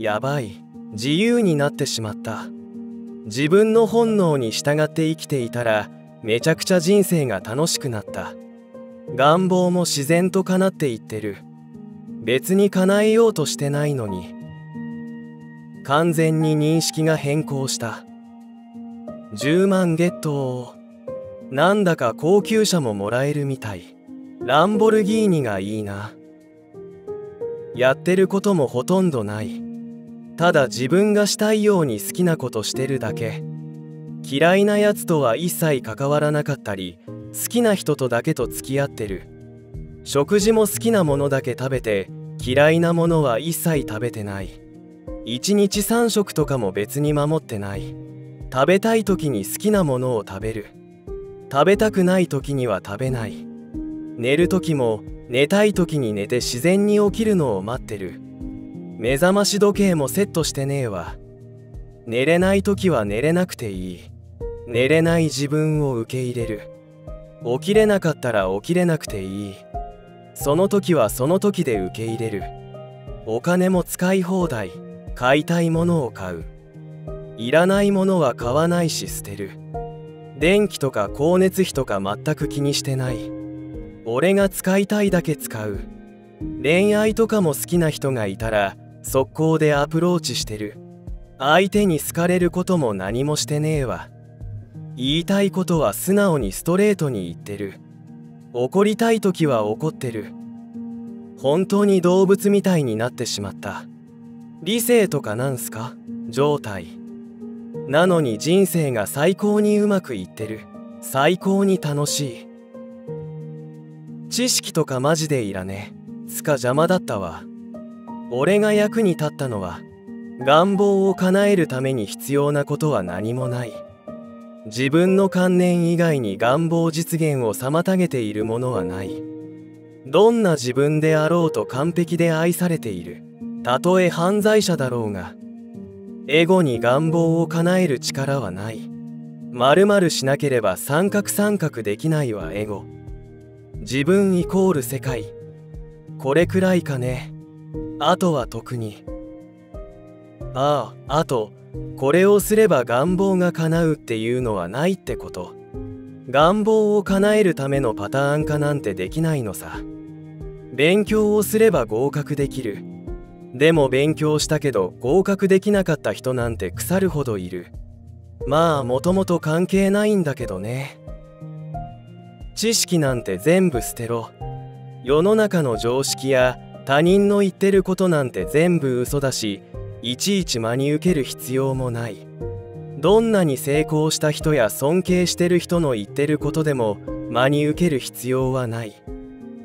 やばい。自由になってしまった。自分の本能に従って生きていたらめちゃくちゃ人生が楽しくなった。願望も自然と叶っていってる。別に叶えようとしてないのに。完全に認識が変更した。10万ゲットなんだか高級車ももらえるみたい。ランボルギーニがいいな。やってることもほとんどない。ただ自分がしたいように好きなことしてるだけ。嫌いなやつとは一切関わらなかったり好きな人とだけと付き合ってる。食事も好きなものだけ食べて嫌いなものは一切食べてない。1日3食とかも別に守ってない。食べたい時に好きなものを食べる。食べたくない時には食べない。寝る時も寝たい時に寝て自然に起きるのを待ってる。目覚まし時計もセットしてねえわ。寝れない時は寝れなくていい。寝れない自分を受け入れる。起きれなかったら起きれなくていい。その時はその時で受け入れる。お金も使い放題。買いたいものを買う。いらないものは買わないし捨てる。電気とか光熱費とか全く気にしてない。俺が使いたいだけ使う。恋愛とかも好きな人がいたら速攻でアプローチしてる。相手に好かれることも何もしてねえわ。言いたいことは素直にストレートに言ってる。怒りたい時は怒ってる。本当に動物みたいになってしまった。理性とかなんすか？状態。なのに人生が最高にうまくいってる。最高に楽しい。知識とかマジでいらねつか邪魔だったわ。俺が役に立ったのは願望を叶えるために必要なことは何もない。自分の観念以外に願望実現を妨げているものはない。どんな自分であろうと完璧で愛されている。たとえ犯罪者だろうがエゴに願望を叶える力はない。〇〇しなければ三角三角できないはエゴ。自分イコール世界。これくらいかね。あとは特に。あああとこれをすれば願望が叶うっていうのはないってこと。願望を叶えるためのパターン化なんてできないのさ。勉強をすれば合格できる。でも勉強したけど合格できなかった人なんて腐るほどいる。まあもともと関係ないんだけどね。知識なんて全部捨てろ。世の中の常識や他人の言ってることなんて全部嘘だしいちいち真に受ける必要もない。どんなに成功した人や尊敬してる人の言ってることでも真に受ける必要はない。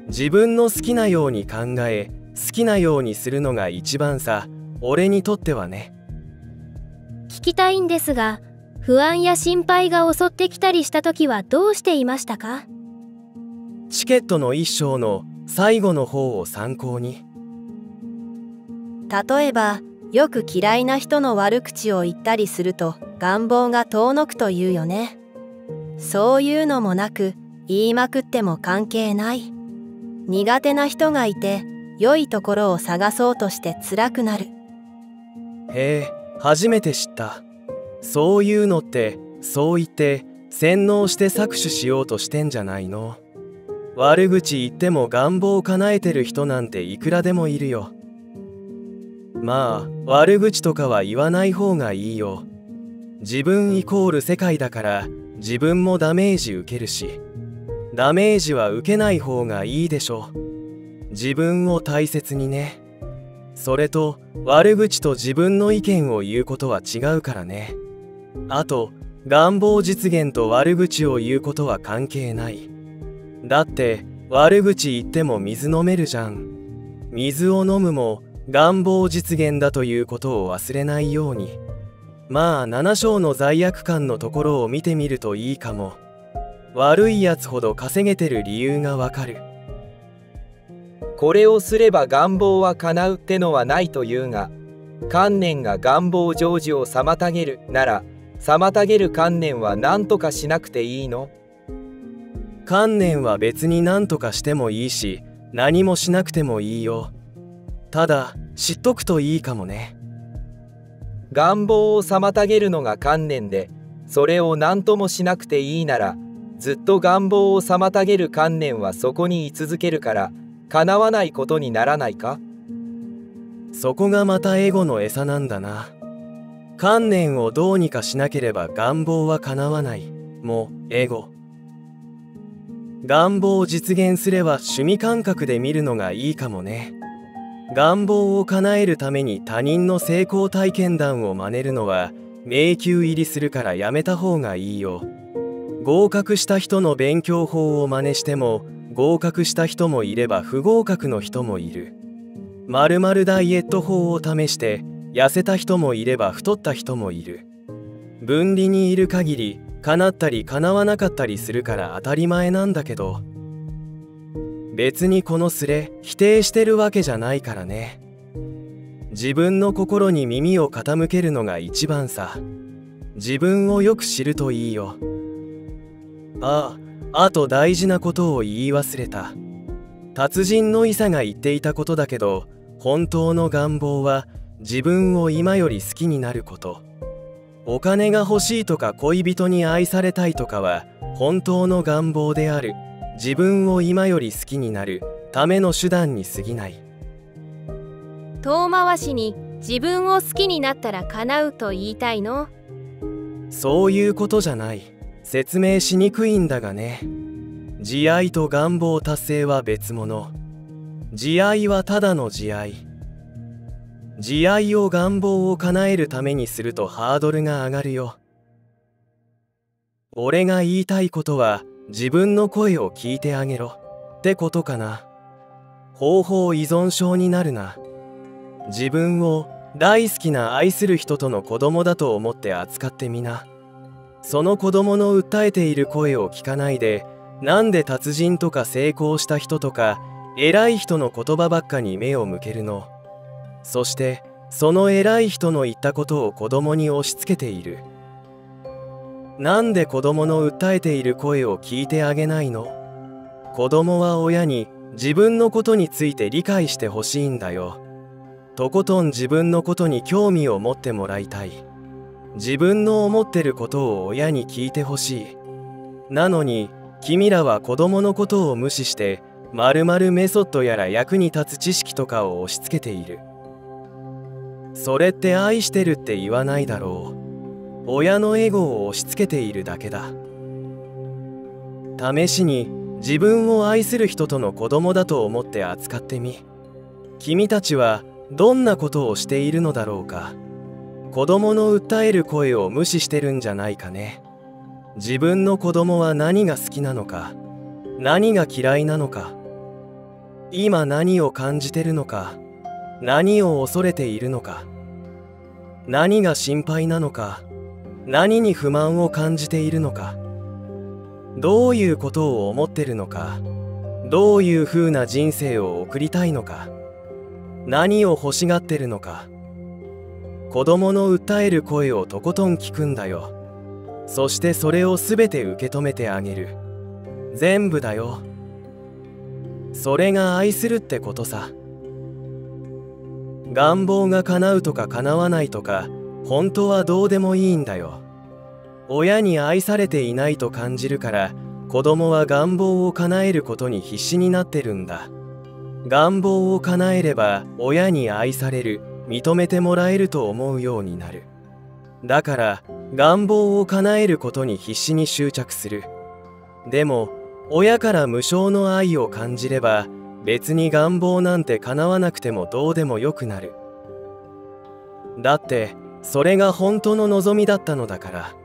自分の好きなように考え好きなようにするのが一番さ俺にとってはね。聞きたいんですが不安や心配が襲ってきたりした時はどうしていましたか？チケットの一章の最後の方を参考に。例えばよく嫌いな人の悪口を言ったりすると願望が遠のくというよね。そういうのもなく言いまくっても関係ない。苦手な人がいて良いところを探そうとして辛くなる。へえ初めて知った。そういうのってそう言って洗脳して搾取しようとしてんじゃないの？悪口言っても願望を叶えてる人なんていくらでもいるよ。まあ悪口とかは言わない方がいいよ。自分イコール世界だから自分もダメージ受けるしダメージは受けない方がいいでしょう。自分を大切にね。それと悪口と自分の意見を言うことは違うからね。あと願望実現と悪口を言うことは関係ない。だって悪口言っても水飲めるじゃん。水を飲むも願望実現だということを忘れないように。まあ7章の罪悪感のところを見てみるといいかも。悪いやつほど稼げてる理由がわかる。これをすれば願望は叶うってのはないというが観念が願望成就を妨げるなら妨げる観念は何とかしなくていいの？観念は別に何とかしてもいいし何もしなくてもいいよ。ただ知っとくといいかもね。願望を妨げるのが観念でそれを何ともしなくていいならずっと願望を妨げる観念はそこに居続けるから叶わないことにならないか？そこがまたエゴの餌なんだな。観念をどうにかしなければ願望は叶わない。もうエゴ願望を実現すれば趣味感覚で見るのがいいかもね。願望を叶えるために他人の成功体験談を真似るのは迷宮入りするからやめた方がいいよ。合格した人の勉強法を真似しても合格した人もいれば不合格の人もいる。まるまるダイエット法を試して痩せた人もいれば太った人もいる。分離にいる限り叶ったり叶わなかったりするから当たり前なんだけど別にこのスレ否定してるわけじゃないからね。自分の心に耳を傾けるのが一番さ。自分をよく知るといいよ。あああと大事なことを言い忘れた。達人のイサが言っていたことだけど本当の願望は自分を今より好きになること。お金が欲しいとか恋人に愛されたいとかは本当の願望である。自分を今より好きになる。ための手段に過ぎない。遠回しに自分を好きになったら叶うと言いたいの？そういうことじゃない。説明しにくいんだがね。慈愛と願望達成は別物。慈愛はただの慈愛慈愛を願望を叶えるためにするとハードルが上がるよ。俺が言いたいことは自分の声を聞いてあげろってことかな。方法依存症になるな。自分を大好きな愛する人との子供だと思って扱ってみな。その子供の訴えている声を聞かないでなんで達人とか成功した人とか偉い人の言葉ばっかに目を向けるの？そしてその偉い人の言ったことを子供に押し付けている。なんで子供の訴えている声を聞いてあげないの？子供は親に自分のことについて理解してほしいんだよ。とことん自分のことに興味を持ってもらいたい。自分の思ってることを親に聞いてほしい。なのに君らは子供のことを無視してまるまるメソッドやら役に立つ知識とかを押し付けている。それって愛してるって言わないだろう。親のエゴを押し付けているだけだ。試しに自分を愛する人との子供だと思って扱ってみ。君たちはどんなことをしているのだろうか。子供の訴える声を無視してるんじゃないかね。自分の子供は何が好きなのか。何が嫌いなのか。今何を感じてるのか。何を恐れているのか。何が心配なのか。何に不満を感じているのか。どういうことを思ってるのか。どういう風な人生を送りたいのか。何を欲しがってるのか。子供の訴える声をとことん聞くんだよ。そしてそれを全て受け止めてあげる。全部だよ。それが愛するってことさ。願望が叶うとか叶わないとか本当はどうでもいいんだよ。親に愛されていないと感じるから子供は願望を叶えることに必死になってるんだ。願望を叶えれば親に愛される認めてもらえると思うようになる。だから願望を叶えることに必死に執着する。でも親から無償の愛を感じれば別に願望なんて叶わなくてもどうでもよくなる。だってそれが本当の望みだったのだから。